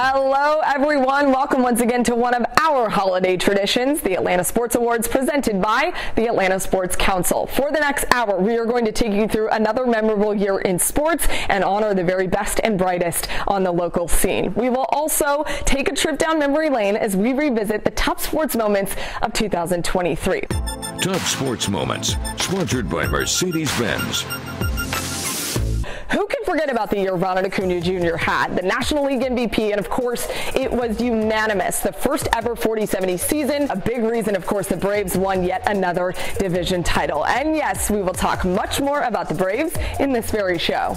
Hello, everyone. Welcome once again to one of our holiday traditions, the Atlanta Sports Awards, presented by the Atlanta Sports Council. For the next hour, we are going to take you through another memorable year in sports and honor the very best and brightest on the local scene. We will also take a trip down memory lane as we revisit the top sports moments of 2023. Top sports moments, sponsored by Mercedes Benz. Who can forget about the year Ronald Acuna Jr. had? The National League MVP, and of course, it was unanimous. The first ever 40-70 season. A big reason, of course, the Braves won yet another division title. And yes, we will talk much more about the Braves in this very show.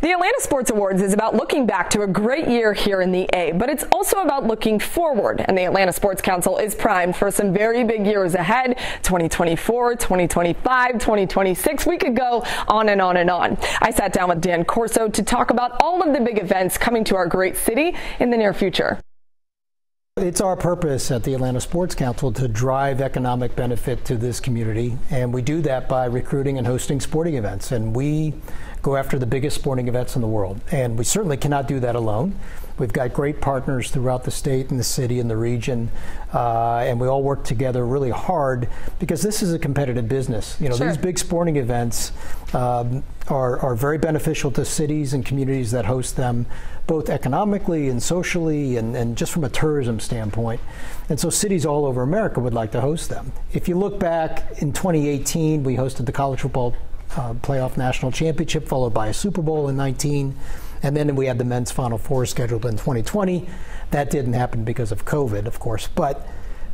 The Atlanta Sports Awards is about looking back to a great year here in the A, but it's also about looking forward. And the Atlanta Sports Council is primed for some very big years ahead 2024, 2025, 2026. We could go on and on and on. I sat down with Dan Corso to talk about all of the big events coming to our great city in the near future. It's our purpose at the Atlanta Sports Council to drive economic benefit to this community, and we do that by recruiting and hosting sporting events. And we go after the biggest sporting events in the world. And we certainly cannot do that alone. We've got great partners throughout the state and the city and the region, uh, and we all work together really hard because this is a competitive business. You know, sure. these big sporting events um, are, are very beneficial to cities and communities that host them, both economically and socially, and, and just from a tourism standpoint. And so cities all over America would like to host them. If you look back in 2018, we hosted the college football uh, playoff national championship, followed by a Super Bowl in 19. And then we had the men's Final Four scheduled in 2020. That didn't happen because of COVID, of course. But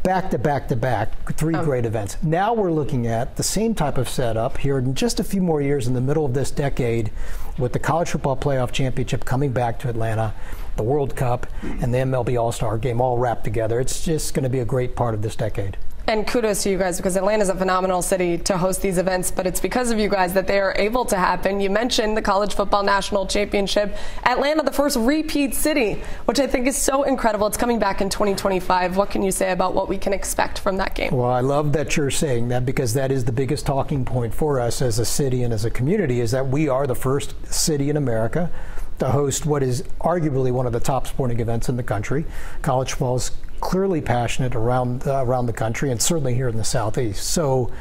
back to back to back, three um, great events. Now we're looking at the same type of setup here in just a few more years in the middle of this decade with the College Football Playoff Championship coming back to Atlanta, the World Cup, and the MLB All Star game all wrapped together. It's just going to be a great part of this decade. And kudos to you guys because Atlanta is a phenomenal city to host these events, but it's because of you guys that they are able to happen. You mentioned the College Football National Championship. Atlanta, the first repeat city, which I think is so incredible. It's coming back in 2025. What can you say about what we can expect from that game? Well, I love that you're saying that because that is the biggest talking point for us as a city and as a community is that we are the first city in America to host what is arguably one of the top sporting events in the country. College football is clearly passionate around uh, around the country and certainly here in the southeast. So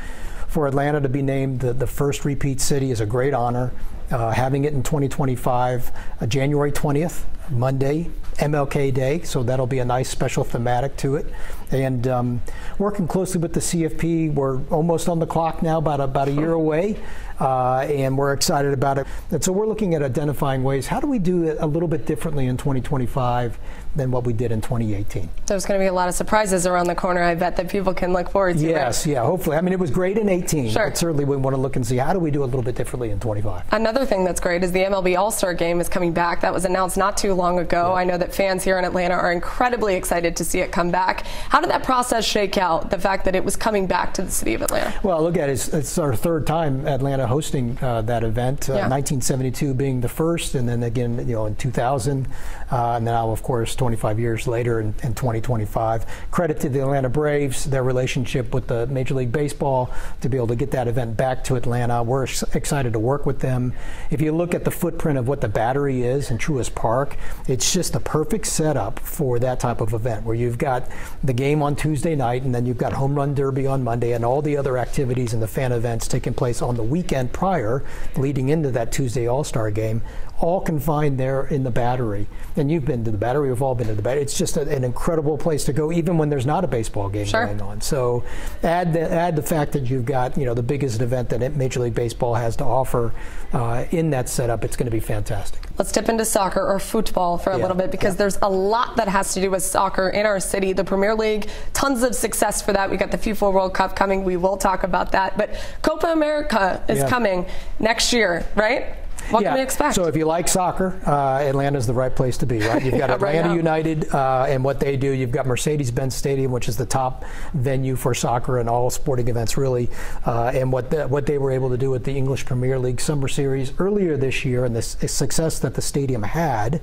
for Atlanta to be named the, the first repeat city is a great honor. Uh, having it in 2025, uh, January 20th, Monday, MLK Day, so that'll be a nice special thematic to it. And um, working closely with the CFP, we're almost on the clock now, about about a year away uh, and we're excited about it. And so we're looking at identifying ways. How do we do it a little bit differently in 2025 than what we did in 2018? There's going to be a lot of surprises around the corner. I bet that people can look forward to. Yes, right? yeah. Hopefully, I mean, it was great in 18. Sure. But certainly, we want to look and see how do we do a little bit differently in 25. Another thing that's great is the MLB All Star Game is coming back. That was announced not too long ago. Yeah. I know that fans here in Atlanta are incredibly excited to see it come back. How did that process shake out? The fact that it was coming back to the city of Atlanta. Well, look at it. It's, it's our third time Atlanta hosting uh, that event. Uh, 1972 being the first, and then again, you know, in 2000, uh, and now, of course, 25 years later in, in 2025. Credit to the Atlanta Braves, their relationship with the Major League Baseball to be able to get that event back to Atlanta. We're excited to work with them. If you look at the footprint of what the Battery is in Truist Park, it's just a perfect setup for that type of event where you've got the game on Tuesday night, and then you've got Home Run Derby on Monday, and all the other activities and the fan events taking place on the weekend prior leading into that Tuesday All Star game, all confined there in the battery. And you've been to the battery, we've all been to the battery. It's just a, an incredible place to go, even when there's not a baseball game sure. going on. So add the, add the fact that you've got you know the biggest event that Major League Baseball has to offer uh, in that setup. It's going to be fantastic. Let's dip into soccer or football for a yeah. little bit because yeah. there's a lot that has to do with soccer in our city. The Premier League, tons of success for that. We got the FIFA World Cup coming. We will talk about that. But Copa America is yeah. coming next year, right? What yeah. can we expect? So if you like soccer, uh, Atlanta is the right place to be, right? You've got yeah, Atlanta right United uh, and what they do. You've got Mercedes-Benz Stadium, which is the top venue for soccer and all sporting events, really. Uh, and what the, what they were able to do with the English Premier League Summer Series earlier this year, and the success that the stadium had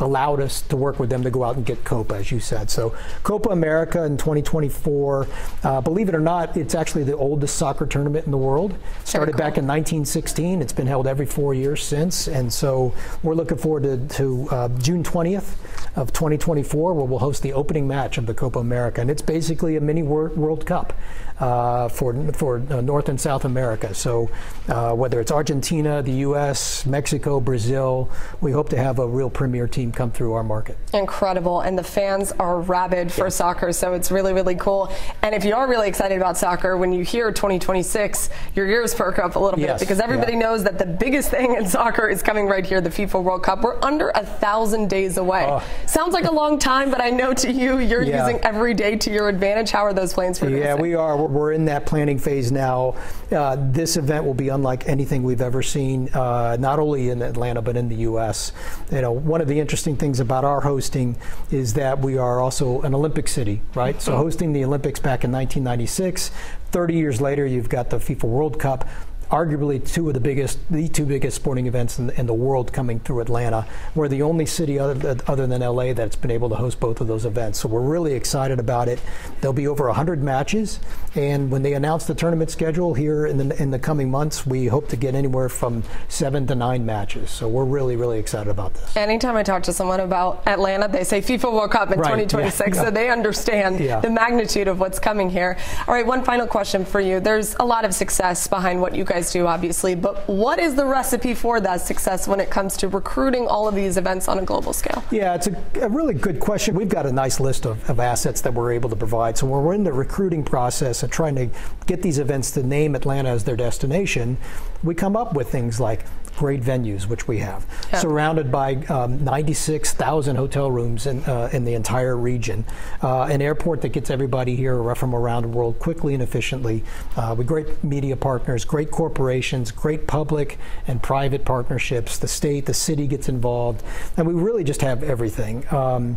allowed us to work with them to go out and get Copa, as you said. So Copa America in 2024, uh, believe it or not, it's actually the oldest soccer tournament in the world. Started cool. back in 1916. It's been held every four years since, and so we're looking forward to, to uh, June 20th of 2024, where we'll host the opening match of the Copa America, and it's basically a mini World Cup uh, for for uh, North and South America. So uh, whether it's Argentina, the U.S., Mexico, Brazil, we hope to have a real premier team come through our market. Incredible, and the fans are rabid for yeah. soccer, so it's really really cool. And if you are really excited about soccer, when you hear 2026, your ears perk up a little bit because everybody yeah. knows that the biggest thing in soccer is coming right here, the FIFA World Cup. We're under a thousand days away. Oh. Sounds like a long time, but I know to you, you're yeah. using every day to your advantage. How are those plans for you? Yeah, we are. We're we're in that planning phase now. Uh, this event will be unlike anything we've ever seen, uh, not only in Atlanta but in the U.S. You know, one of the interesting things about our hosting is that we are also an Olympic city, right? So mm-hmm. hosting the Olympics back in 1996, 30 years later, you've got the FIFA World Cup arguably two of the biggest, the two biggest sporting events in, in the world coming through Atlanta. We're the only city other, other than LA that's been able to host both of those events. So we're really excited about it. There'll be over 100 matches, and when they announce the tournament schedule here in the in the coming months, we hope to get anywhere from seven to nine matches. So we're really really excited about this. Anytime I talk to someone about Atlanta, they say FIFA World Cup in right. 2026, yeah. so they understand yeah. the magnitude of what's coming here. All right, one final question for you. There's a lot of success behind what you guys guys do, obviously, but what is the recipe for that success when it comes to recruiting all of these events on a global scale? Yeah, it's a, a really good question. We've got a nice list of, of assets that we're able to provide. So when we're in the recruiting process of trying to get these events to name Atlanta as their destination, we come up with things like great venues, which we have, yeah. surrounded by um, 96,000 hotel rooms in, uh, in the entire region, uh, an airport that gets everybody here from around the world quickly and efficiently, uh, with great media partners, great corporations, great public and private partnerships. The state, the city gets involved, and we really just have everything. Um,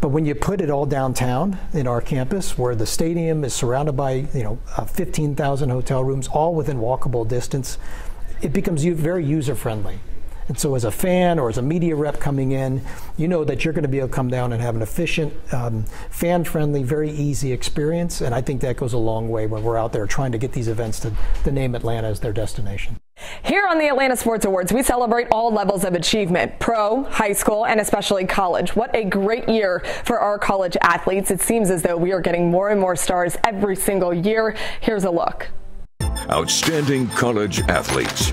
but when you put it all downtown in our campus, where the stadium is surrounded by you know uh, 15,000 hotel rooms, all within walkable distance it becomes very user friendly. And so, as a fan or as a media rep coming in, you know that you're going to be able to come down and have an efficient, um, fan friendly, very easy experience. And I think that goes a long way when we're out there trying to get these events to, to name Atlanta as their destination. Here on the Atlanta Sports Awards, we celebrate all levels of achievement pro, high school, and especially college. What a great year for our college athletes. It seems as though we are getting more and more stars every single year. Here's a look. Outstanding college athletes.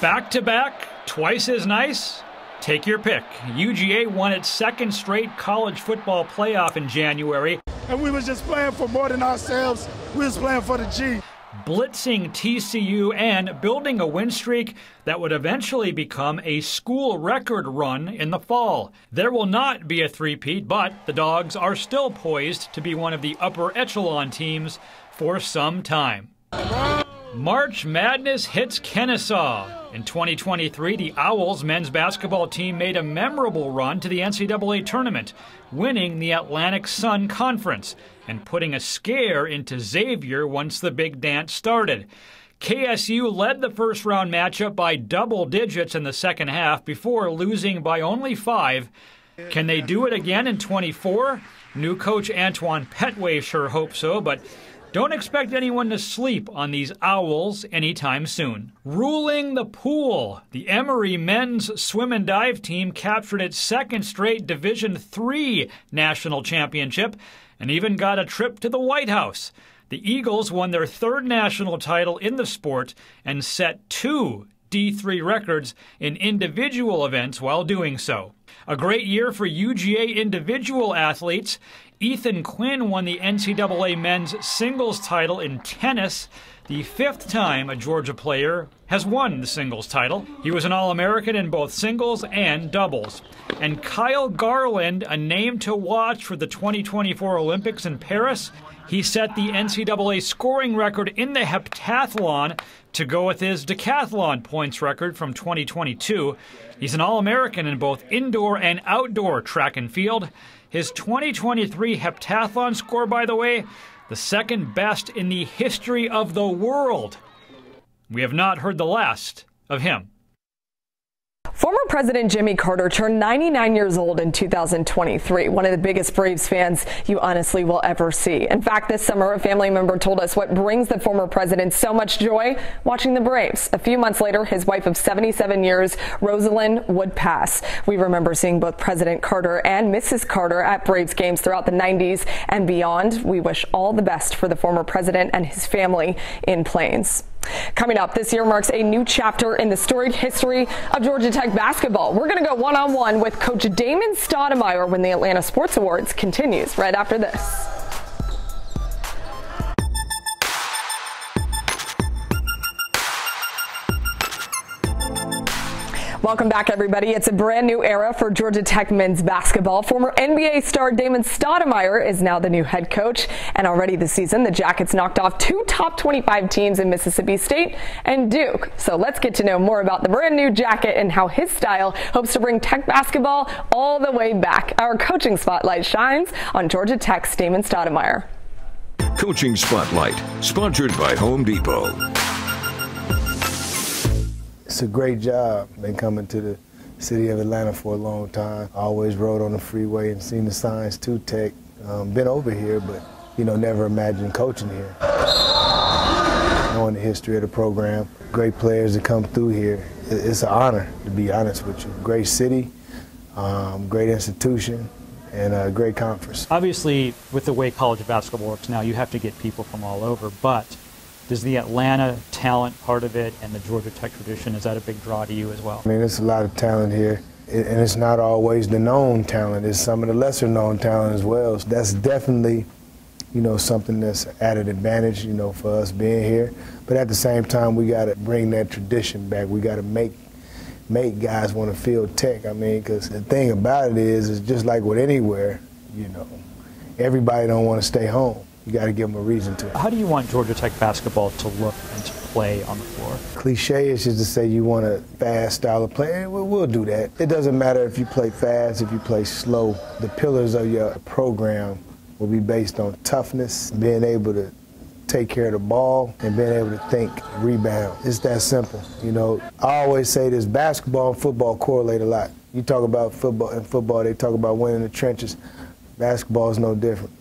Back to back, twice as nice? Take your pick. UGA won its second straight college football playoff in January. And we was just playing for more than ourselves. We was playing for the G blitzing TCU and building a win streak that would eventually become a school record run in the fall. There will not be a three-peat, but the Dogs are still poised to be one of the upper echelon teams for some time. March Madness hits Kennesaw. In 2023, the Owls men's basketball team made a memorable run to the NCAA tournament, winning the Atlantic Sun Conference and putting a scare into Xavier once the big dance started. KSU led the first round matchup by double digits in the second half before losing by only five. Can they do it again in 24? New coach Antoine Pettway sure hopes so, but don't expect anyone to sleep on these owls anytime soon. Ruling the pool, the Emory men's swim and dive team captured its second straight Division III national championship and even got a trip to the White House. The Eagles won their third national title in the sport and set two D3 records in individual events while doing so. A great year for UGA individual athletes. Ethan Quinn won the NCAA men's singles title in tennis, the fifth time a Georgia player has won the singles title. He was an All American in both singles and doubles. And Kyle Garland, a name to watch for the 2024 Olympics in Paris, he set the NCAA scoring record in the heptathlon to go with his decathlon points record from 2022. He's an All American in both indoor and outdoor track and field. His 2023 heptathlon score, by the way, the second best in the history of the world. We have not heard the last of him. Former President Jimmy Carter turned 99 years old in 2023, one of the biggest Braves fans you honestly will ever see. In fact, this summer, a family member told us what brings the former president so much joy watching the Braves. A few months later, his wife of 77 years, Rosalynn, would pass. We remember seeing both President Carter and Mrs. Carter at Braves games throughout the 90s and beyond. We wish all the best for the former president and his family in Plains. Coming up, this year marks a new chapter in the storied history of Georgia Tech basketball. We're going to go one on one with Coach Damon Stoudemire when the Atlanta Sports Awards continues right after this. Welcome back, everybody. It's a brand new era for Georgia Tech men's basketball. Former NBA star Damon Stoudemire is now the new head coach. And already this season, the Jackets knocked off two top 25 teams in Mississippi State and Duke. So let's get to know more about the brand new Jacket and how his style hopes to bring Tech basketball all the way back. Our coaching spotlight shines on Georgia Tech's Damon Stoudemire. Coaching Spotlight, sponsored by Home Depot. It's a great job. Been coming to the city of Atlanta for a long time. Always rode on the freeway and seen the signs to Tech. Um, been over here, but you know, never imagined coaching here. Knowing the history of the program, great players that come through here. It's an honor, to be honest with you. Great city, um, great institution, and a great conference. Obviously, with the way college of basketball works now, you have to get people from all over, but does the Atlanta talent part of it and the Georgia Tech tradition, is that a big draw to you as well? I mean, there's a lot of talent here, and it's not always the known talent. It's some of the lesser known talent as well. So that's definitely, you know, something that's at an advantage, you know, for us being here. But at the same time, we got to bring that tradition back. We got to make make guys want to feel Tech. I mean, because the thing about it is, it's just like with anywhere, you know, everybody don't want to stay home you got to give them a reason to. How do you want Georgia Tech basketball to look and to play on the floor? Cliche is just to say you want a fast style of play. Eh, we'll, we'll do that. It doesn't matter if you play fast, if you play slow. The pillars of your program will be based on toughness, being able to take care of the ball, and being able to think, rebound. It's that simple. You know, I always say this: basketball and football correlate a lot. You talk about football and football, they talk about winning the trenches. Basketball is no different.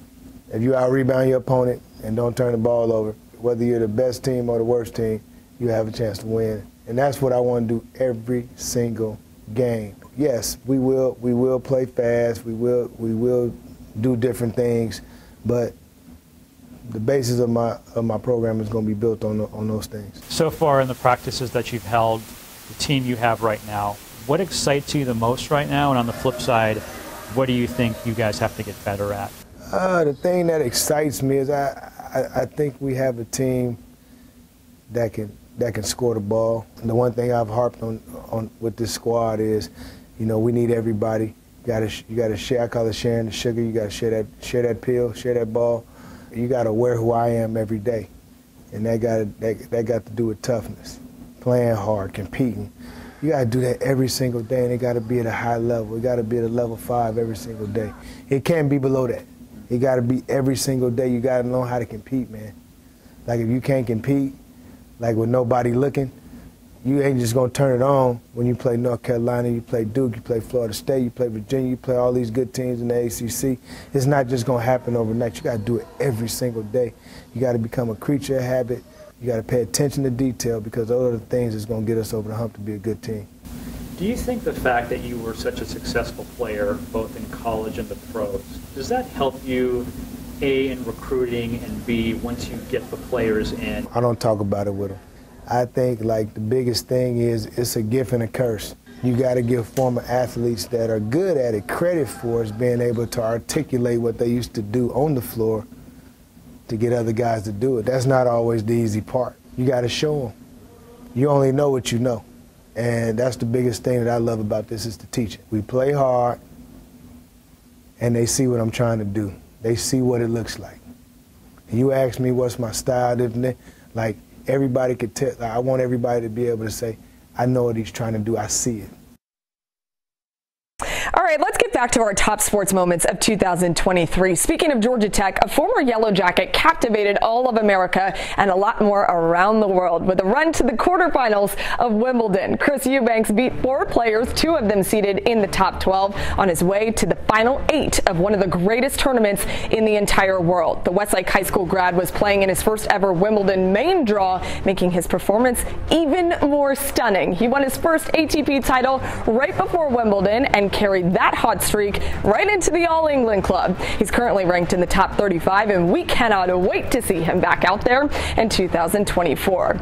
If you out rebound your opponent and don't turn the ball over, whether you're the best team or the worst team, you have a chance to win. And that's what I want to do every single game. Yes, we will we will play fast, we will we will do different things, but the basis of my of my program is going to be built on on those things. So far in the practices that you've held, the team you have right now, what excites you the most right now? And on the flip side, what do you think you guys have to get better at? Uh, the thing that excites me is I, I, I think we have a team that can that can score the ball. And the one thing I've harped on on with this squad is, you know, we need everybody. You gotta you gotta share. I call it sharing the sugar. You gotta share that share that pill, share that ball. You gotta wear who I am every day, and that got that, that got to do with toughness, playing hard, competing. You gotta do that every single day, and it gotta be at a high level. It gotta be at a level five every single day. It can't be below that. You got to be every single day. You got to know how to compete, man. Like if you can't compete, like with nobody looking, you ain't just gonna turn it on when you play North Carolina, you play Duke, you play Florida State, you play Virginia, you play all these good teams in the ACC. It's not just gonna happen overnight. You gotta do it every single day. You gotta become a creature of habit. You gotta pay attention to detail because those are the things that's gonna get us over the hump to be a good team. Do you think the fact that you were such a successful player, both in college and the pros, does that help you, A, in recruiting, and B, once you get the players in? I don't talk about it with them. I think, like, the biggest thing is it's a gift and a curse. You got to give former athletes that are good at it credit for is being able to articulate what they used to do on the floor to get other guys to do it. That's not always the easy part. You got to show them. You only know what you know. And that's the biggest thing that I love about this is to teach it. We play hard, and they see what I'm trying to do. They see what it looks like. And you ask me what's my style, like everybody could tell. I want everybody to be able to say, I know what he's trying to do. I see it. All right, let's back to our top sports moments of 2023. Speaking of Georgia Tech, a former Yellow Jacket captivated all of America and a lot more around the world with a run to the quarterfinals of Wimbledon. Chris Eubanks beat four players, two of them seeded in the top 12, on his way to the final eight of one of the greatest tournaments in the entire world. The Westlake High School grad was playing in his first ever Wimbledon main draw, making his performance even more stunning. He won his first ATP title right before Wimbledon and carried that hot streak right into the All England club. He's currently ranked in the top 35, and we cannot wait to see him back out there in 2024.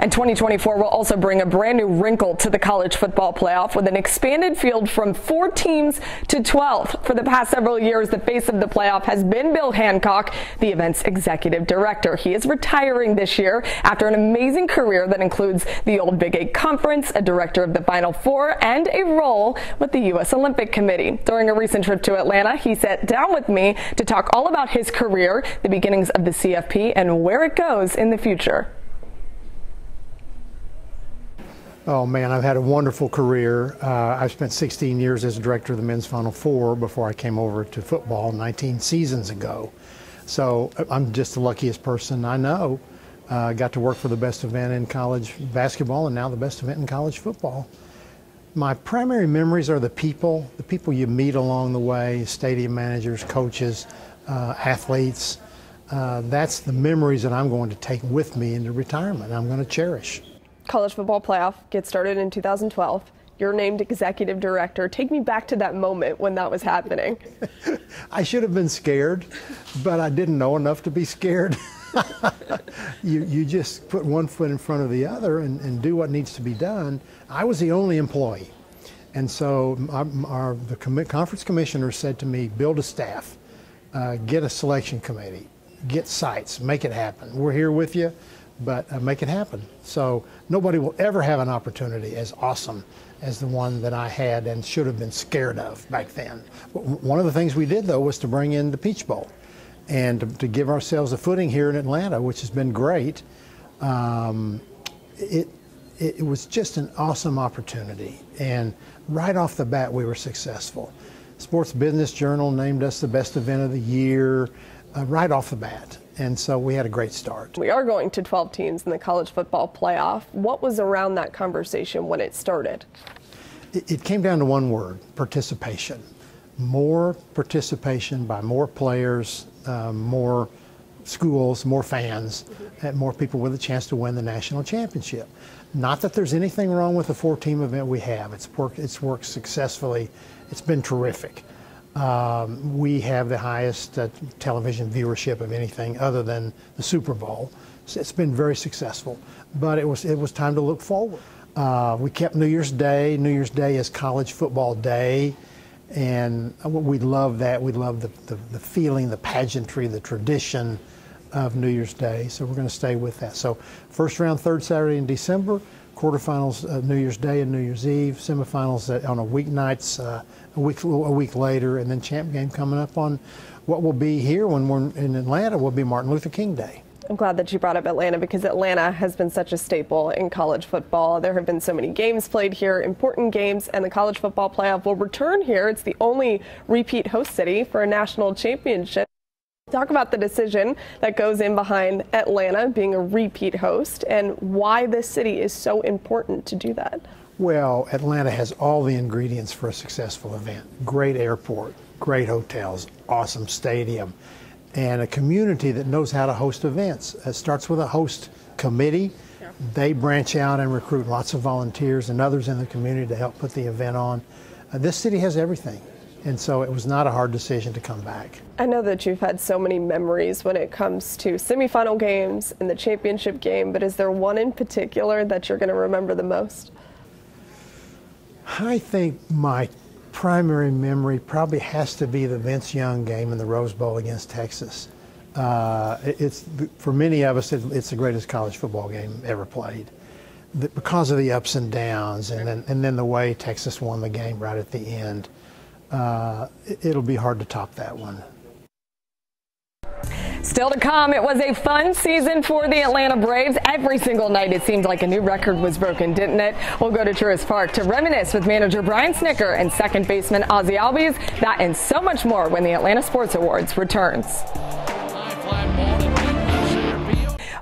And 2024 will also bring a brand new wrinkle to the college football playoff with an expanded field from four teams to 12. For the past several years, the face of the playoff has been Bill Hancock, the event's executive director. He is retiring this year after an amazing career that includes the old Big Eight Conference, a director of the Final Four, and a role with the U.S. Olympic Committee. During a recent trip to Atlanta, he sat down with me to talk all about his career, the beginnings of the CFP, and where it goes in the future. Oh man, I've had a wonderful career. Uh, I've spent 16 years as director of the men's Final Four before I came over to football 19 seasons ago. So uh, I'm just the luckiest person I know. Uh, got to work for the best event in college basketball and now the best event in college football. My primary memories are the people, the people you meet along the way, stadium managers, coaches, uh, athletes. Uh, that's the memories that I'm going to take with me into retirement. I'm going to cherish. College football playoff gets started in 2012. You're named executive director. Take me back to that moment when that was happening. I should have been scared, but I didn't know enough to be scared. you, you just put one foot in front of the other and, and do what needs to be done. I was the only employee. And so our, our, the conference commissioner said to me, build a staff, uh, get a selection committee, get sites, make it happen. We're here with you, but uh, make it happen. So nobody will ever have an opportunity as awesome as the one that I had and should have been scared of back then. One of the things we did, though, was to bring in the Peach Bowl and to, to give ourselves a footing here in Atlanta, which has been great. Um, it, it, was just an awesome opportunity. And right off the bat, we were successful. Sports Business Journal named us the best event of the year uh, right off the bat. And so we had a great start. We are going to 12 teams in the college football playoff. What was around that conversation when it started? It, it came down to one word participation. More participation by more players, uh, more schools, more fans, and more people with a chance to win the national championship. Not that there's anything wrong with the four-team event we have. It's worked. It's worked successfully. It's been terrific. Um, we have the highest uh, television viewership of anything other than the Super Bowl. So it's been very successful. But it was it was time to look forward. Uh, we kept New Year's Day. New Year's Day is college football day. And we love that. We love the, the, the, feeling, the pageantry, the tradition of New Year's Day. So we're going to stay with that. So first round, third Saturday in December, quarterfinals uh, New Year's Day and New Year's Eve, semifinals on a weeknights uh, a week a week later, and then champ game coming up on what will be here when we're in Atlanta will be Martin Luther King Day. I'm glad that you brought up Atlanta because Atlanta has been such a staple in college football. There have been so many games played here, important games, and the college football playoff will return here. It's the only repeat host city for a national championship. Talk about the decision that goes in behind Atlanta being a repeat host and why this city is so important to do that. Well, Atlanta has all the ingredients for a successful event great airport, great hotels, awesome stadium and a community that knows how to host events. It starts with a host committee. Yeah. They branch out and recruit lots of volunteers and others in the community to help put the event on. Uh, this city has everything. And so it was not a hard decision to come back. I know that you've had so many memories when it comes to semifinal games and the championship game, but is there one in particular that you're going to remember the most? I think my primary memory probably has to be the Vince Young game in the Rose Bowl against Texas. Uh, it's for many of us, it's the greatest college football game ever played, because of the ups and downs, and then and then the way Texas won the game right at the end. Uh, it'll be hard to top that one. Still to come, it was a fun season for the Atlanta Braves. Every single night it seemed like a new record was broken, didn't it? We'll go to Truist Park to reminisce with manager Brian Snitker and second baseman Ozzie Albies. That and so much more when the Atlanta Sports Awards returns.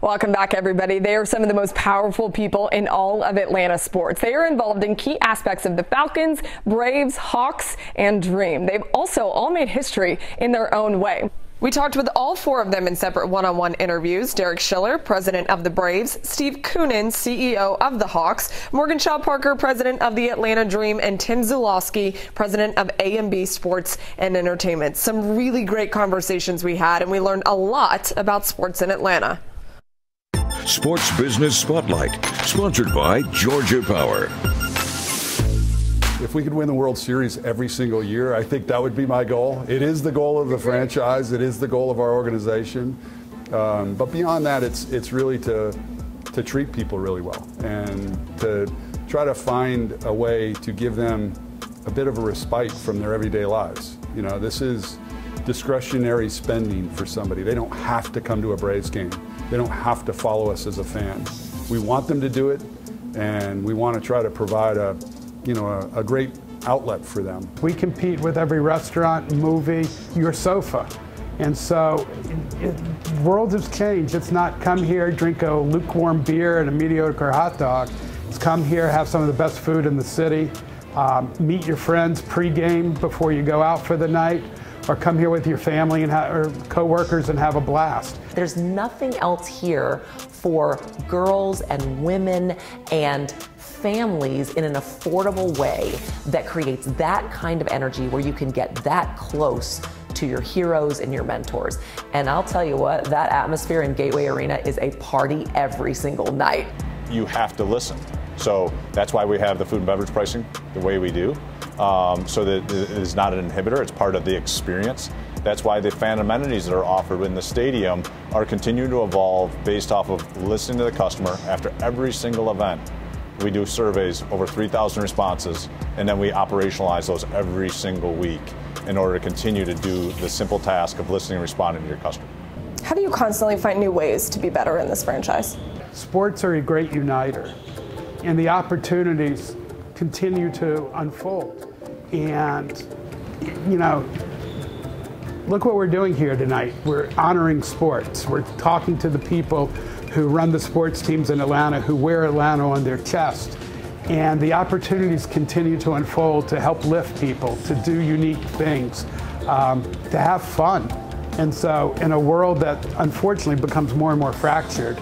Welcome back, everybody. They are some of the most powerful people in all of Atlanta sports. They are involved in key aspects of the Falcons, Braves, Hawks, and Dream. They've also all made history in their own way. We talked with all four of them in separate one on one interviews Derek Schiller, president of the Braves, Steve Koonin, CEO of the Hawks, Morgan Shaw Parker, president of the Atlanta Dream, and Tim Zulawski, president of AMB Sports and Entertainment. Some really great conversations we had, and we learned a lot about sports in Atlanta. Sports Business Spotlight, sponsored by Georgia Power. If we could win the World Series every single year, I think that would be my goal. It is the goal of the franchise. It is the goal of our organization. Um, but beyond that, it's it's really to to treat people really well and to try to find a way to give them a bit of a respite from their everyday lives. You know, this is discretionary spending for somebody. They don't have to come to a Braves game. They don't have to follow us as a fan. We want them to do it, and we want to try to provide a, you know, a, a great outlet for them. We compete with every restaurant, movie, your sofa. And so, it, it, world has changed. It's not come here, drink a lukewarm beer and a mediocre hot dog. It's come here, have some of the best food in the city, um, meet your friends pregame before you go out for the night, or come here with your family and ha- or coworkers and have a blast. There's nothing else here for girls and women and families in an affordable way that creates that kind of energy where you can get that close to your heroes and your mentors. And I'll tell you what, that atmosphere in Gateway Arena is a party every single night. You have to listen. So that's why we have the food and beverage pricing the way we do um, so that it is not an inhibitor, it's part of the experience. That's why the fan amenities that are offered in the stadium are continuing to evolve based off of listening to the customer after every single event. We do surveys, over 3,000 responses, and then we operationalize those every single week in order to continue to do the simple task of listening and responding to your customer. How do you constantly find new ways to be better in this franchise? Sports are a great uniter, and the opportunities continue to unfold. And, you know, look what we're doing here tonight. We're honoring sports. We're talking to the people who run the sports teams in Atlanta, who wear Atlanta on their chest. And the opportunities continue to unfold to help lift people, to do unique things, um, to have fun. And so, in a world that unfortunately becomes more and more fractured,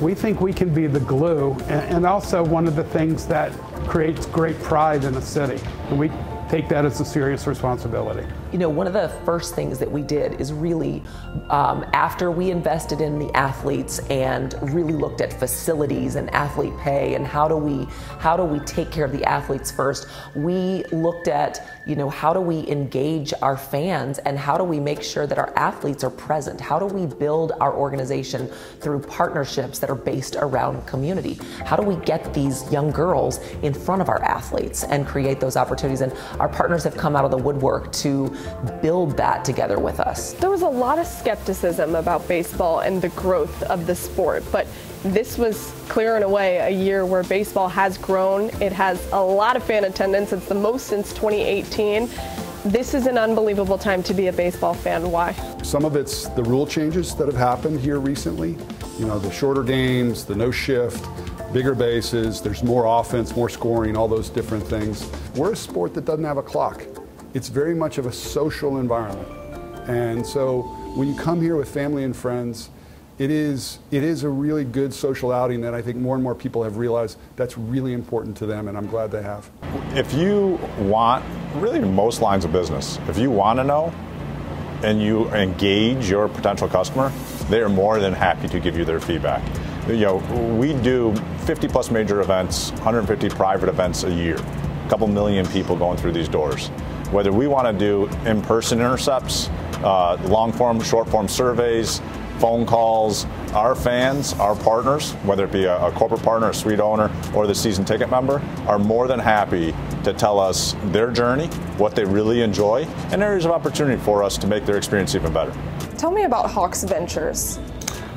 we think we can be the glue and also one of the things that creates great pride in a city. And we take that as a serious responsibility. You know, one of the first things that we did is really, um, after we invested in the athletes and really looked at facilities and athlete pay and how do we how do we take care of the athletes first, we looked at you know how do we engage our fans and how do we make sure that our athletes are present? How do we build our organization through partnerships that are based around community? How do we get these young girls in front of our athletes and create those opportunities? And our partners have come out of the woodwork to build that together with us. There was a lot of skepticism about baseball and the growth of the sport, but this was clear in a way a year where baseball has grown. It has a lot of fan attendance. It's the most since 2018. This is an unbelievable time to be a baseball fan. Why? Some of it's the rule changes that have happened here recently. You know, the shorter games, the no shift, bigger bases, there's more offense, more scoring, all those different things. We're a sport that doesn't have a clock it's very much of a social environment. And so when you come here with family and friends, it is, it is a really good social outing that I think more and more people have realized that's really important to them, and I'm glad they have. If you want, really most lines of business, if you want to know and you engage your potential customer, they are more than happy to give you their feedback. You know, we do 50 plus major events, 150 private events a year, a couple million people going through these doors whether we want to do in-person intercepts, uh, long form, short form surveys, phone calls, our fans, our partners, whether it be a, a, corporate partner, a suite owner, or the season ticket member, are more than happy to tell us their journey, what they really enjoy, and areas of opportunity for us to make their experience even better. Tell me about Hawks Ventures.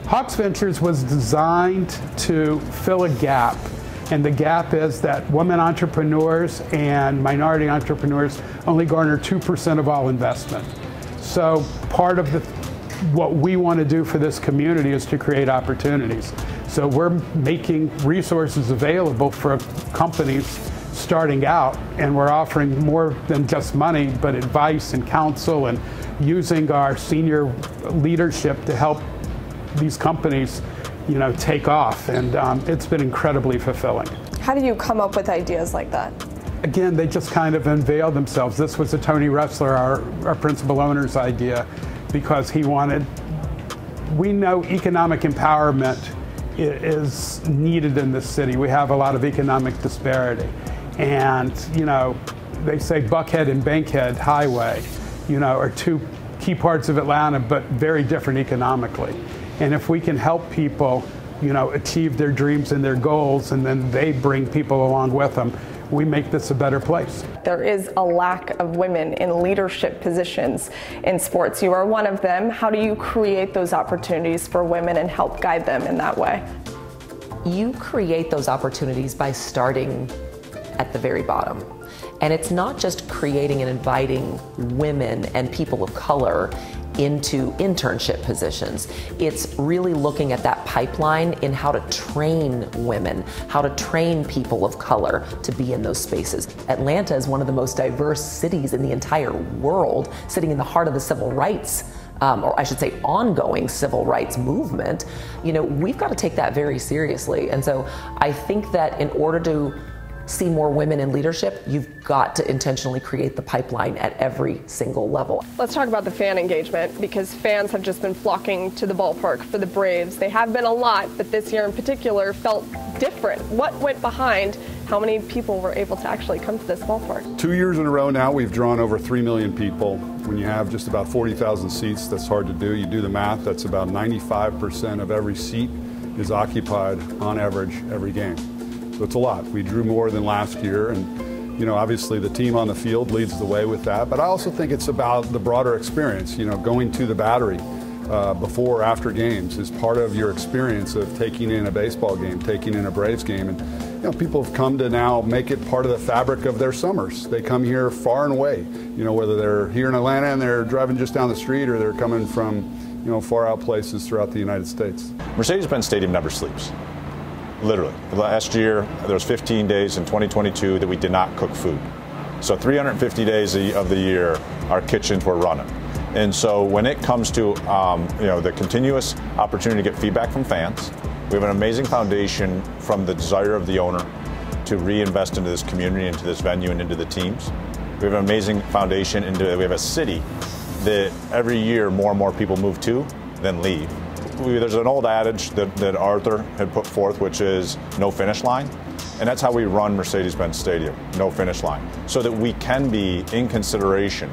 Hawks Ventures was designed to fill a gap. And the gap is that women entrepreneurs and minority entrepreneurs only garner 2% of all investment. So part of the, what we want to do for this community is to create opportunities. So we're making resources available for companies starting out, and we're offering more than just money, but advice and counsel and using our senior leadership to help these companies, you know, take off. And um, it's been incredibly fulfilling. How do you come up with ideas like that? Again, they just kind of unveil themselves. This was a Tony Ressler, our, our principal owner's idea, because he wanted, we know economic empowerment is needed in this city. We have a lot of economic disparity. And, you know, they say Buckhead and Bankhead Highway, you know, are two key parts of Atlanta, but very different economically. And if we can help people, you know, achieve their dreams and their goals, and then they bring people along with them, we make this a better place. There is a lack of women in leadership positions in sports. You are one of them. How do you create those opportunities for women and help guide them in that way? You create those opportunities by starting at the very bottom. And it's not just creating and inviting women and people of color into internship positions. It's really looking at that pipeline in how to train women, how to train people of color to be in those spaces. Atlanta is one of the most diverse cities in the entire world, sitting in the heart of the civil rights. Um, or I should say, ongoing civil rights movement, you know, we've got to take that very seriously. And so I think that in order to see more women in leadership, you've got to intentionally create the pipeline at every single level. Let's talk about the fan engagement because fans have just been flocking to the ballpark for the Braves. They have been a lot, but this year in particular felt different. What went behind how many people were able to actually come to this ballpark? Two years in a row now, we've drawn over 3 million people. When you have just about 40,000 seats, that's hard to do. You do the math, that's about 95% of every seat is occupied on average every game. So it's a lot. We drew more than last year, and you know, obviously the team on the field leads the way with that. But I also think it's about the broader experience. You know, going to the battery uh, before or after games is part of your experience of taking in a baseball game, taking in a Braves game, and you know, people have come to now make it part of the fabric of their summers. They come here far and away. You know, whether they're here in Atlanta and they're driving just down the street, or they're coming from you know far out places throughout the United States. Mercedes-Benz Stadium never sleeps. Literally. Last year, there was 15 days in 2022 that we did not cook food. So 350 days of the year, our kitchens were running. And so when it comes to um, you know the continuous opportunity to get feedback from fans, we have an amazing foundation from the desire of the owner to reinvest into this community, into this venue, and into the teams. We have an amazing foundation into we have a city that every year more and more people move to than leave there's an old adage that, that Arthur had put forth, which is no finish line. And that's how we run Mercedes-Benz Stadium, no finish line, so that we can be in consideration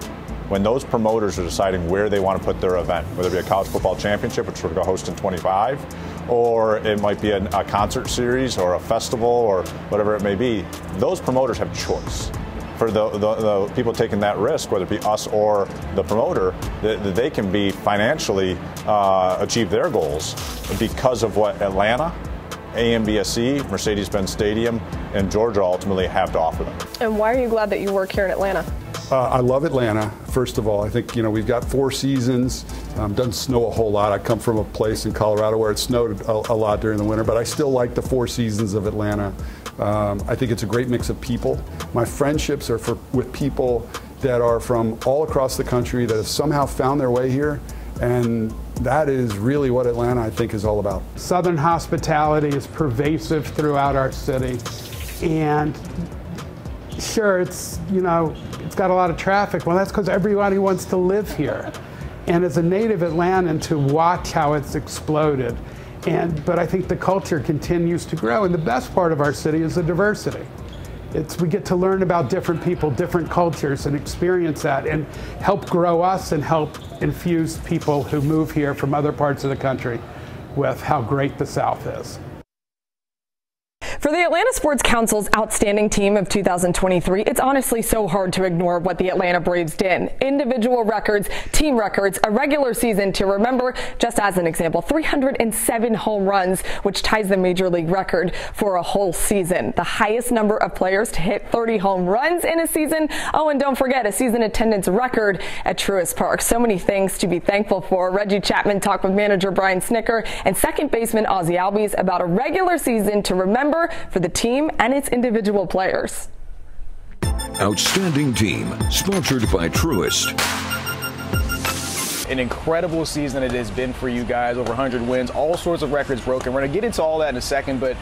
when those promoters are deciding where they want to put their event, whether it be a college football championship, which we're going to host in 25, or it might be a, a concert series or a festival or whatever it may be, those promoters have choice for the, the, the, people taking that risk, whether it be us or the promoter, that, that they can be financially uh, achieve their goals because of what Atlanta, AMBSC, Mercedes-Benz Stadium, and Georgia ultimately have to offer them. And why are you glad that you work here in Atlanta? Uh, I love Atlanta. First of all, I think you know we've got four seasons. Um, doesn't snow a whole lot. I come from a place in Colorado where it snowed a, a lot during the winter, but I still like the four seasons of Atlanta. Um, I think it's a great mix of people. My friendships are for, with people that are from all across the country that have somehow found their way here. And that is really what Atlanta, I think, is all about. Southern hospitality is pervasive throughout our city. And sure, it's, you know, it's got a lot of traffic. Well, that's because everybody wants to live here. And as a native Atlantan, to watch how it's exploded and, but I think the culture continues to grow. And the best part of our city is the diversity. It's, we get to learn about different people, different cultures, and experience that and help grow us and help infuse people who move here from other parts of the country with how great the South is. For the Atlanta Sports Council's outstanding team of 2023, it's honestly so hard to ignore what the Atlanta Braves did. Individual records, team records, a regular season to remember, just as an example, 307 home runs, which ties the major league record for a whole season. The highest number of players to hit 30 home runs in a season. Oh, and don't forget a season attendance record at Truist Park. So many things to be thankful for. Reggie Chapman talked with manager Brian Snitker and second baseman Ozzie Albies about a regular season to remember for the team and its individual players. Outstanding Team, sponsored by Truist. An incredible season it has been for you guys, over 100 wins, all sorts of records broken. We're going to get into all that in a second, but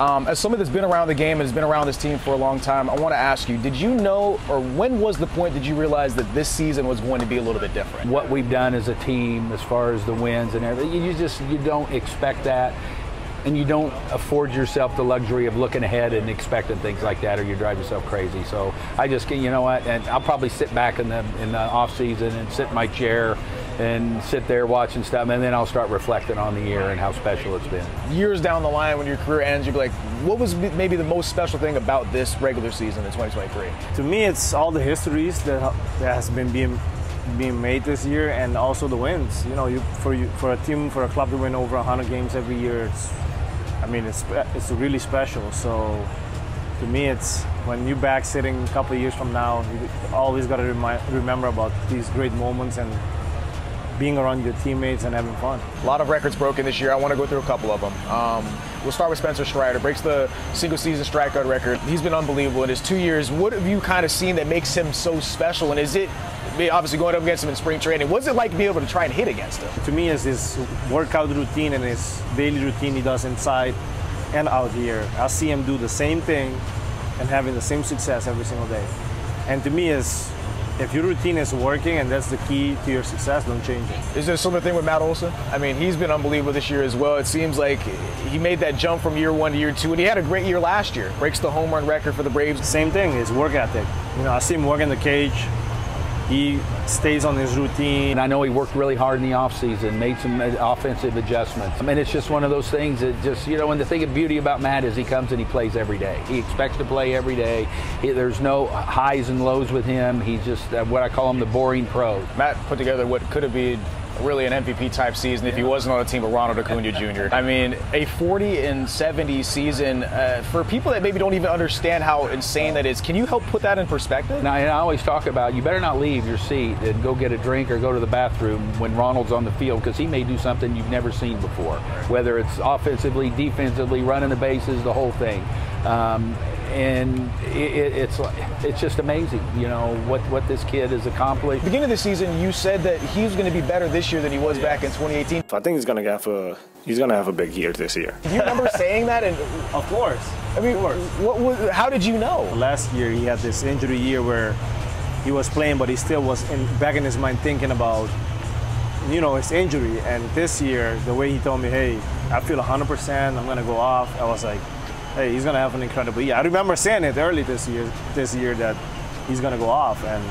um, as somebody that's been around the game and has been around this team for a long time, I want to ask you: Did you know, or when was the point did you realize that this season was going to be a little bit different? What we've done as a team, as far as the wins and everything, you just you don't expect that and you don't afford yourself the luxury of looking ahead and expecting things like that, or you drive yourself crazy. So I just, get, you know what, and I'll probably sit back in the in the off season and sit in my chair and sit there watching stuff, and then I'll start reflecting on the year and how special it's been. Years down the line, when your career ends, you'll be like, what was maybe the most special thing about this regular season in 2023? To me, it's all the histories that that has been being being made this year, and also the wins. You know, you for you for a team for a club to win over 100 games every year, it's I mean, it's it's really special. So to me, it's when you're back sitting a couple of years from now, you always got to remind, remember about these great moments and being around your teammates and having fun. A lot of records broken this year. I want to go through a couple of them. Um, we'll start with Spencer Strider. Breaks the single season strikeout record. He's been unbelievable in his two years. What have you kind of seen that makes him so special? And is it obviously going up against him in spring training? What's it like to be able to try and hit against him? To me, is his workout routine and his daily routine he does inside and out here. I see him do the same thing and having the same success every single day. And to me, is if your routine is working and that's the key to your success, don't change it. Is there a similar thing with Matt Olson? I mean, he's been unbelievable this year as well. It seems like he made that jump from year one to year two, and he had a great year last year. Breaks the home run record for the Braves. Same thing, his work ethic. You know, I see him work in the cage he stays on his routine. And I know he worked really hard in the offseason, made some offensive adjustments. I mean, it's just one of those things that just, you know, and the thing of beauty about Matt is he comes and he plays every day. He expects to play every day. He, there's no highs and lows with him. He's just uh, what I call him the boring pro. Matt put together what could have been really an MVP type season if he wasn't on the team with Ronald Acuna Jr. I mean, a 40 and 70 season uh, for people that maybe don't even understand how insane that is. Can you help put that in perspective? Now, I always talk about you better not leave your seat and go get a drink or go to the bathroom when Ronald's on the field because he may do something you've never seen before, whether it's offensively, defensively, running the bases, the whole thing. Um, and it, it's it's just amazing, you know, what, what this kid has accomplished. Beginning of the season, you said that he's going to be better this year than he was back in 2018. I think he's going to have a he's going to have a big year this year. Do you remember saying that? And of course, I mean, what, what, how did you know? Last year, he had this injury year where he was playing, but he still was in, back in his mind thinking about you know his injury. And this year, the way he told me, "Hey, I feel 100%. I'm going to go off," I was like hey, he's gonna have an incredible year. I remember saying it early this year, this year that he's gonna go off, and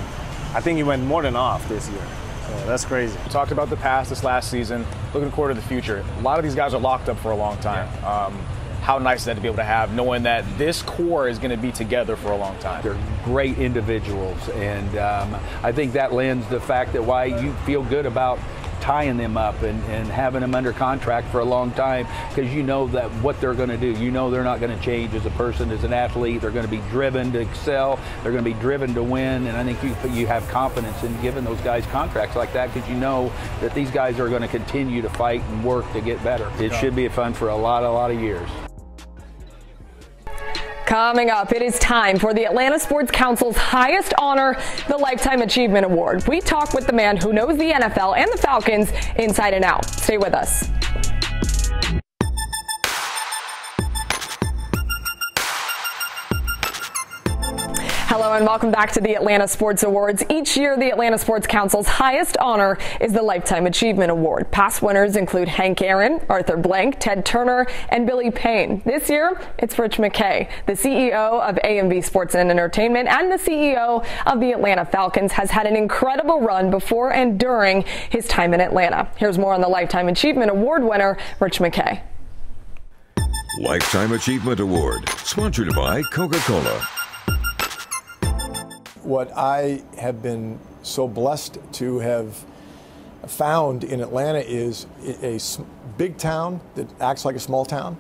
I think he went more than off this year. So that's crazy. We talked about the past this last season. Looking forward to the future. A lot of these guys are locked up for a long time. Yeah. Um, how nice is that to be able to have, knowing that this core is going to be together for a long time. They're great individuals, and um, I think that lends the fact that why you feel good about tying them up and, and having them under contract for a long time because you know that what they're going to do. You know they're not going to change as a person, as an athlete. They're going to be driven to excel. They're going to be driven to win. And I think you, you have confidence in giving those guys contracts like that because you know that these guys are going to continue to fight and work to get better. It should be fun for a lot, a lot of years. Coming up, it is time for the Atlanta Sports Council's highest honor, the Lifetime Achievement Award. We talk with the man who knows the NFL and the Falcons inside and out. Stay with us. Hello and welcome back to the Atlanta Sports Awards. Each year, the Atlanta Sports Council's highest honor is the Lifetime Achievement Award. Past winners include Hank Aaron, Arthur Blank, Ted Turner, and Billy Payne. This year, it's Rich McKay, the CEO of AMB Sports and Entertainment and the CEO of the Atlanta Falcons, has had an incredible run before and during his time in Atlanta. Here's more on the Lifetime Achievement Award winner, Rich McKay. Lifetime Achievement Award, sponsored by Coca Cola. What I have been so blessed to have found in Atlanta is a big town that acts like a small town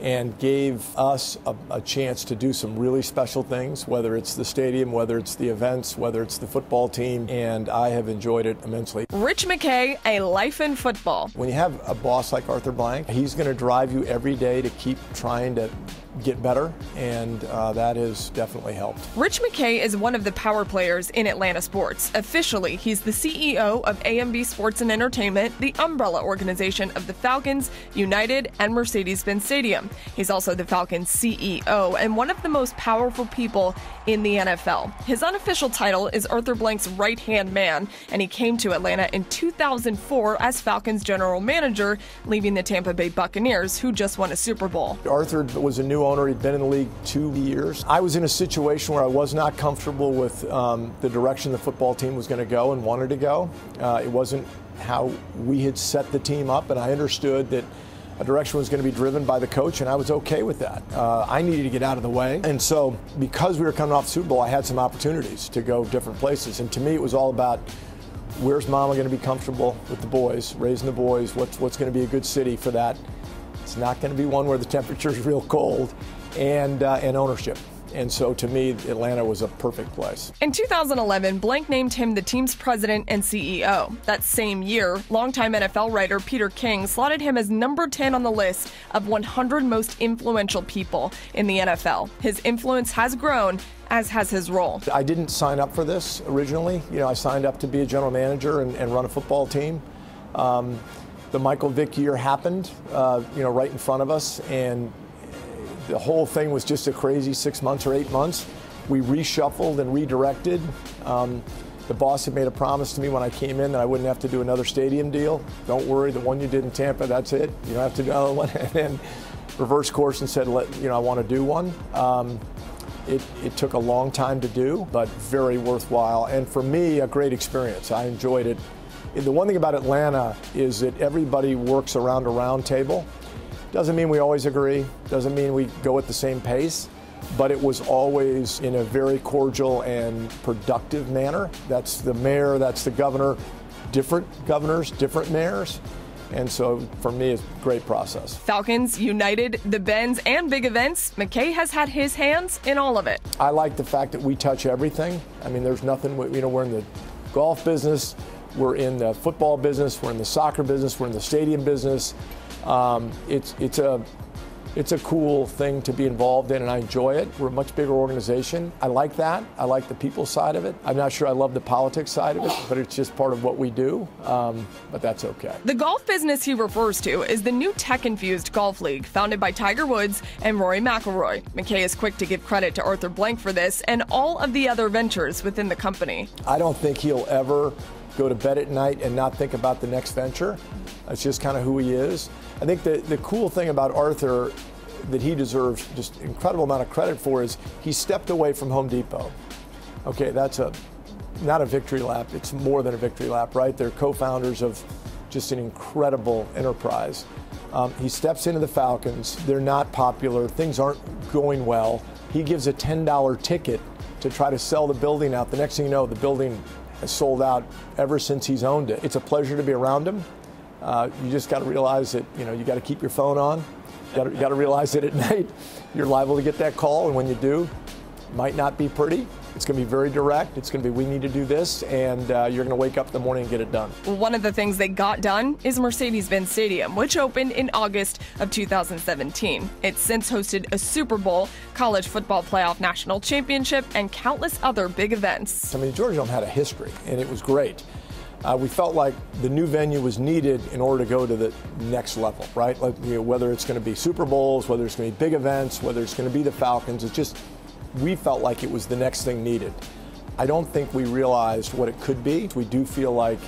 and gave us a, a, chance to do some really special things, whether it's the stadium, whether it's the events, whether it's the football team, and I have enjoyed it immensely. Rich McKay, a life in football. When you have a boss like Arthur Blank, he's going to drive you every day to keep trying to get better, and uh, that has definitely helped. Rich McKay is one of the power players in Atlanta sports. Officially, he's the CEO of AMB Sports and Entertainment, the umbrella organization of the Falcons, United, and Mercedes Benz Stadium. He's also the Falcons CEO and one of the most powerful people in the NFL. His unofficial title is Arthur Blank's right hand man, and he came to Atlanta in 2004 as Falcons general manager, leaving the Tampa Bay Buccaneers, who just won a Super Bowl. Arthur was a new owner. He'd been in the league two years. I was in a situation where I was not comfortable with um, the direction the football team was going to go and wanted to go. Uh, it wasn't how we had set the team up, and I understood that a direction was going to be driven by the coach, and I was okay with that. Uh, I needed to get out of the way. And so, because we were coming off Super Bowl, I had some opportunities to go different places. And to me, it was all about where's mama going to be comfortable with the boys, raising the boys, what's, what's going to be a good city for that. It's not going to be one where the temperature is real cold, and, uh, and ownership. And so to me, Atlanta was a perfect place. In 2011, Blank named him the team's president and CEO. That same year, longtime NFL writer Peter King slotted him as number 10 on the list of 100 most influential people in the NFL. His influence has grown as has his role. I didn't sign up for this originally. You know, I signed up to be a general manager and, and run a football team. Um, the Michael Vick year happened, uh, you know, right in front of us, and the whole thing was just a crazy six months or eight months. We reshuffled and redirected. Um, the boss had made a promise to me when I came in that I wouldn't have to do another stadium deal. Don't worry, the one you did in Tampa, that's it. You don't have to do another one. And then reverse course and said, Let, you know, I want to do one. Um, it, it, took a long time to do, but very worthwhile. And for me, a great experience. I enjoyed it. The one thing about Atlanta is that everybody works around a round table. Doesn't mean we always agree, doesn't mean we go at the same pace, but it was always in a very cordial and productive manner. That's the mayor, that's the governor, different governors, different mayors. And so for me, it's a great process. Falcons, United, the Benz, and big events. McKay has had his hands in all of it. I like the fact that we touch everything. I mean, there's nothing, you know, we're in the golf business, we're in the football business, we're in the soccer business, we're in the stadium business. Um, it's it's a it's a cool thing to be involved in, and I enjoy it. We're a much bigger organization. I like that. I like the people side of it. I'm not sure I love the politics side of it, but it's just part of what we do. Um, but that's okay. The golf business he refers to is the new tech-infused golf league founded by Tiger Woods and Rory McIlroy. McKay is quick to give credit to Arthur Blank for this and all of the other ventures within the company. I don't think he'll ever go to bed at night and not think about the next venture. That's just kind of who he is. I think the, the cool thing about Arthur that he deserves just incredible amount of credit for is he stepped away from Home Depot. Okay, that's a not a victory lap. It's more than a victory lap, right? They're co-founders of just an incredible enterprise. Um, he steps into the Falcons. They're not popular. Things aren't going well. He gives a $10 ticket to try to sell the building out. The next thing you know, the building has sold out ever since he's owned it. It's a pleasure to be around him. Uh, you just got to realize that you know you got to keep your phone on. You got to realize that at night you're liable to get that call, and when you do, might not be pretty. It's going to be very direct. It's going to be, we need to do this, and uh, you're going to wake up in the morning and get it done. One of the things they got done is Mercedes Benz Stadium, which opened in August of 2017. It's since hosted a Super Bowl, college football playoff national championship, and countless other big events. I mean, Georgia Dome had a history, and it was great. Uh, we felt like the new venue was needed in order to go to the next level, right? Like you know, whether it's going to be Super Bowls, whether it's going to be big events, whether it's going to be the Falcons, it's just we felt like it was the next thing needed. I don't think we realized what it could be. We do feel like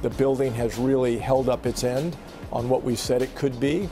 the building has really held up its end on what we said it could be,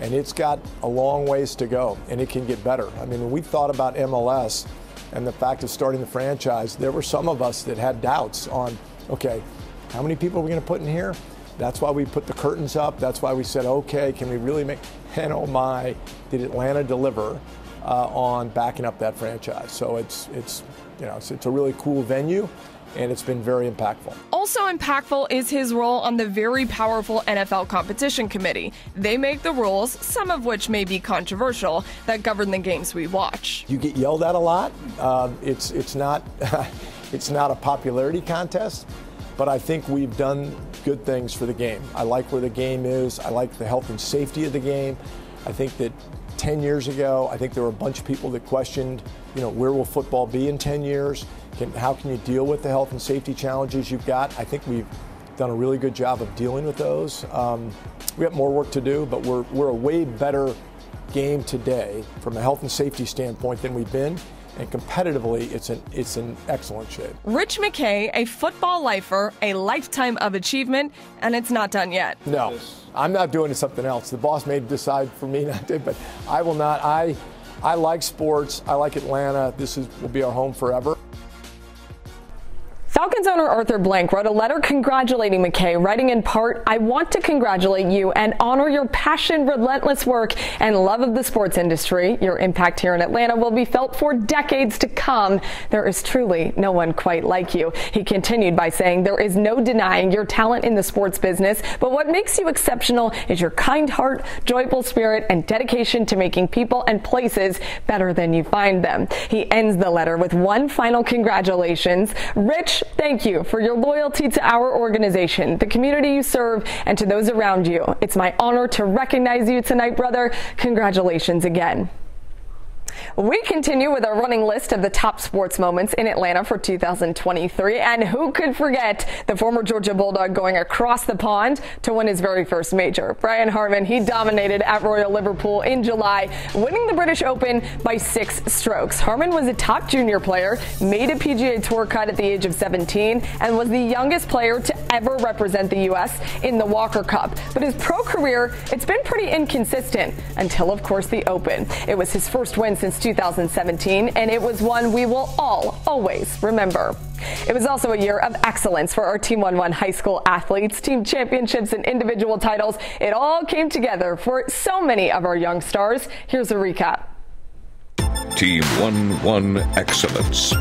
and it's got a long ways to go, and it can get better. I mean, when we thought about MLS and the fact of starting the franchise, there were some of us that had doubts on, okay, how many people are we going to put in here? That's why we put the curtains up. That's why we said, okay, can we really make, and oh my, did Atlanta deliver uh, on backing up that franchise? So it's, it's, you know, it's, it's a really cool venue and it's been very impactful. Also impactful is his role on the very powerful NFL competition committee. They make the rules, some of which may be controversial, that govern the games we watch. You get yelled at a lot. Um, it's it's not it's not a popularity contest, but I think we've done good things for the game. I like where the game is. I like the health and safety of the game. I think that 10 years ago, I think there were a bunch of people that questioned, you know, where will football be in 10 years? Can, how can you deal with the health and safety challenges you've got? I think we've done a really good job of dealing with those. Um, we have more work to do, but we're, we're a way better game today from a health and safety standpoint than we've been. And competitively, it's an it's in excellent shape. Rich McKay, a football lifer, a lifetime of achievement, and it's not done yet. No, I'm not doing something else. The boss may decide for me not to, but I will not. I I like sports. I like Atlanta. This is will be our home forever. Falcons owner Arthur Blank wrote a letter congratulating McKay, writing in part, I want to congratulate you and honor your passion, relentless work, and love of the sports industry. Your impact here in Atlanta will be felt for decades to come. There is truly no one quite like you. He continued by saying, There is no denying your talent in the sports business, but what makes you exceptional is your kind heart, joyful spirit, and dedication to making people and places better than you find them. He ends the letter with one final congratulations. Rich, thank you for your loyalty to our organization, the community you serve, and to those around you. It's my honor to recognize you tonight, brother. Congratulations again. We continue with our running list of the top sports moments in Atlanta for 2023. And who could forget the former Georgia Bulldog going across the pond to win his very first major? Brian Harman, he dominated at Royal Liverpool in July, winning the British Open by six strokes. Harman was a top junior player, made a PGA Tour cut at the age of 17, and was the youngest player to ever represent the U.S. in the Walker Cup. But his pro career, it's been pretty inconsistent until, of course, the Open. It was his first win since 2017, and it was one we will all always remember. It was also a year of excellence for our Team 1-1 high school athletes, team championships and individual titles. It all came together for so many of our young stars. Here's a recap. Team 1-1 Excellence.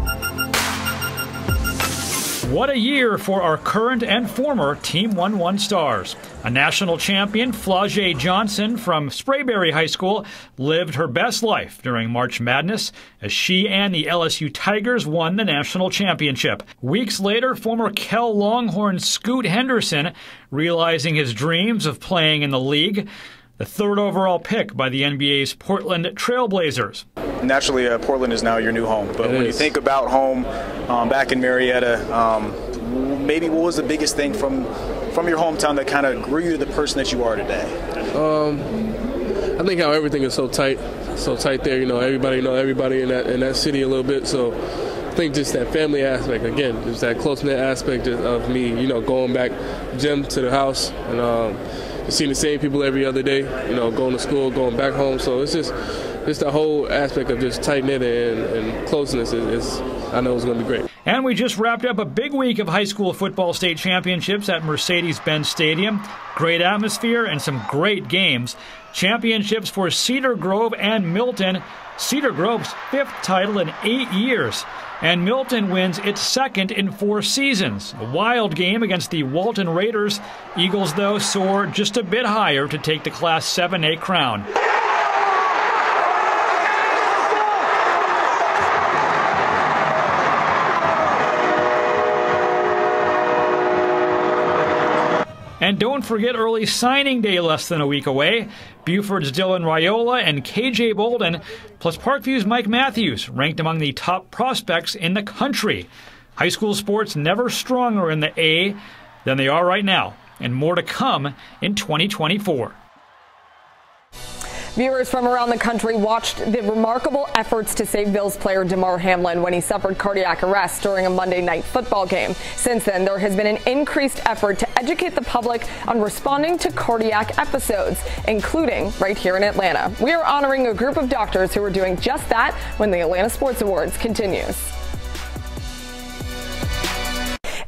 What a year for our current and former Team 1 1 stars. A national champion, Flau'jae Johnson from Sprayberry High School, lived her best life during March Madness as she and the LSU Tigers won the national championship. Weeks later, former Kell Longhorn Scoot Henderson, realizing his dreams of playing in the league, the third overall pick by the NBA's Portland Trailblazers. Naturally, uh, Portland is now your new home. But It when is. you think about home um, back in Marietta, um, maybe what was the biggest thing from from your hometown that kind of grew you to the person that you are today? Um, I think how everything is so tight, so tight there. You know, everybody know everybody in that in that city a little bit. So I think just that family aspect again, just that close knit aspect of- of me. You know, going back gym to the house and um, seeing the same people every other day. You know, going to school, going back home. So it's just just the whole aspect of just tight knit and, and closeness is, is I know it's going to be great. And we just wrapped up a big week of high school football state championships at Mercedes Benz Stadium. Great atmosphere and some great games. Championships for Cedar Grove and Milton. Cedar Grove's fifth title in eight years. And Milton wins its second in four seasons. A wild game against the Walton Raiders. Eagles, though, soar just a bit higher to take the Class 7A crown. And don't forget early signing day less than a week away. Buford's Dylan Raiola and KJ Bolden, plus Parkview's Mike Matthews, ranked among the top prospects in the country. High school sports never stronger in the A than they are right now, and more to come in 2024. Viewers from around the country watched the remarkable efforts to save Bills player Damar Hamlin when he suffered cardiac arrest during a Monday night football game. Since then, there has been an increased effort to educate the public on responding to cardiac episodes, including right here in Atlanta. We are honoring a group of doctors who are doing just that when the Atlanta Sports Awards continues.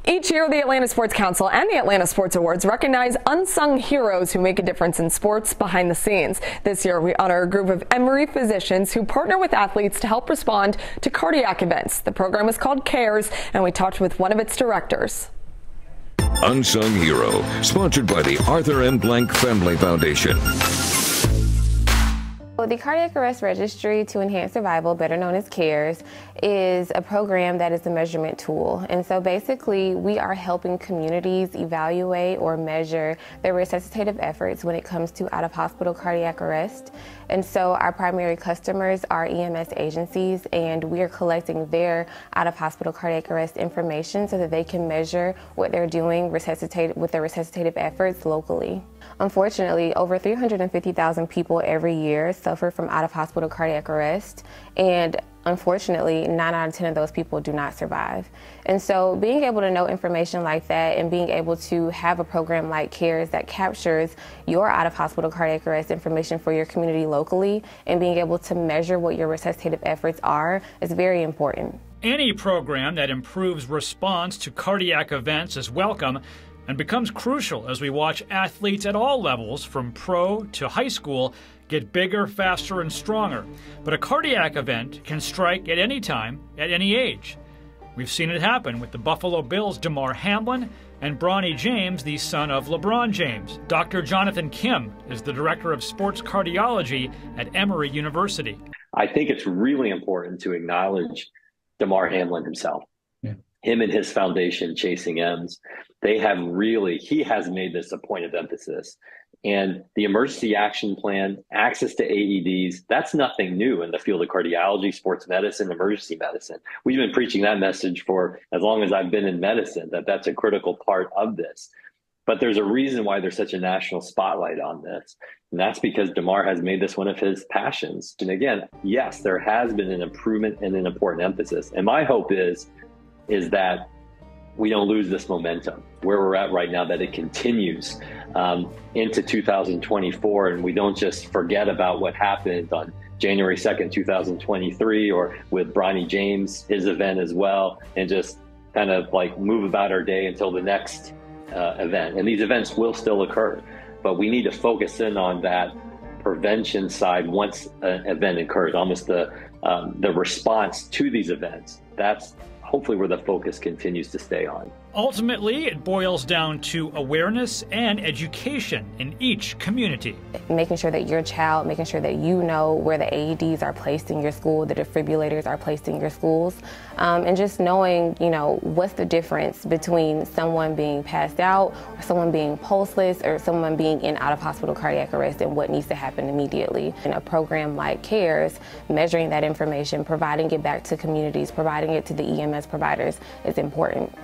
Each year, the Atlanta Sports Council and the Atlanta Sports Awards recognize unsung heroes who make a difference in sports behind the scenes. This year, we honor a group of Emory physicians who partner with athletes to help respond to cardiac events. The program is called CARES, and we talked with one of its directors. Unsung Hero, sponsored by the Arthur M. Blank Family Foundation. Well, the Cardiac Arrest Registry to Enhance Survival, better known as CARES, is a program that is a measurement tool. And so basically, we are helping communities evaluate or measure their resuscitative efforts when it comes to out of hospital cardiac arrest. And so our primary customers are EMS agencies, and we are collecting their out of hospital cardiac arrest information so that they can measure what they're doing resuscitate, with their resuscitative efforts locally. Unfortunately, over 350,000 people every year suffer from out of hospital cardiac arrest, and unfortunately, 9 out of 10 of those people do not survive. And so, being able to know information like that and being able to have a program like CARES that captures your out of hospital cardiac arrest information for your community locally and being able to measure what your resuscitative efforts are is very important. Any program that improves response to cardiac events is welcome and becomes crucial as we watch athletes at all levels, from pro to high school, get bigger, faster, and stronger. But a cardiac event can strike at any time, at any age. We've seen it happen with the Buffalo Bills' Damar Hamlin and Bronny James, the son of LeBron James. Dr. Jonathan Kim is the director of sports cardiology at Emory University. I think it's really important to acknowledge Damar Hamlin himself him and his foundation, Chasing M's, they have really, he has made this a point of emphasis. And the emergency action plan, access to AEDs, that's nothing new in the field of cardiology, sports medicine, emergency medicine. We've been preaching that message for as long as I've been in medicine, that that's a critical part of this. But there's a reason why there's such a national spotlight on this. And that's because Damar has made this one of his passions. And again, yes, there has been an improvement and an important emphasis. And my hope is is that we don't lose this momentum where we're at right now, that it continues um, into 2024 and we don't just forget about what happened on January 2nd, 2023, or with Bronny James, his event as well, and just kind of like move about our day until the next uh, event. And these events will still occur, but we need to focus in on that prevention side once an event occurs, almost the um, the response to these events. That's hopefully where the focus continues to stay on. Ultimately, it boils down to awareness and education in each community. Making sure that your child, making sure that you know where the AEDs are placed in your school, the defibrillators are placed in your schools, um, and just knowing, you know, what's the difference between someone being passed out, or someone being pulseless, or someone being in out of hospital cardiac arrest, and what needs to happen immediately. In a program like CARES, measuring that information, providing it back to communities, providing it to the EMS providers is important.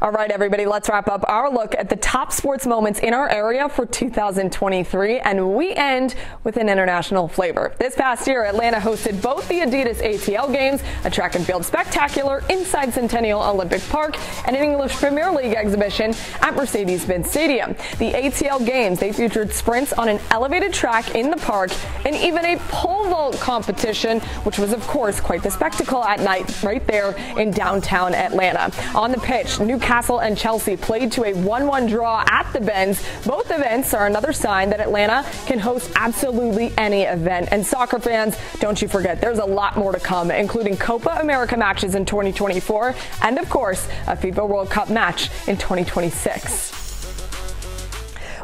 All right, everybody, let's wrap up our look at the top sports moments in our area for 2023, and we end with an international flavor. This past year, Atlanta hosted both the Adidas ATL Games, a track and field spectacular inside Centennial Olympic Park, and an English Premier League exhibition at Mercedes-Benz Stadium. The ATL Games, they featured sprints on an elevated track in the park, and even a pole vault competition, which was, of course, quite the spectacle at night right there in downtown Atlanta. On the pitch, Newcastle and Chelsea played to a 1-1 draw at the Benz. Both events are another sign that Atlanta can host absolutely any event. And soccer fans, don't you forget, there's a lot more to come, including Copa America matches in 2024 and, of course, a FIFA World Cup match in 2026.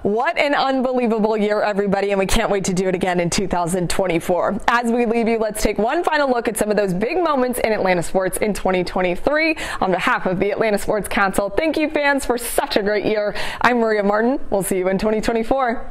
What an unbelievable year, everybody, and we can't wait to do it again in 2024. As we leave you, let's take one final look at some of those big moments in Atlanta sports in 2023. On behalf of the Atlanta Sports Council, thank you, fans, for such a great year. I'm Maria Martin. We'll see you in 2024.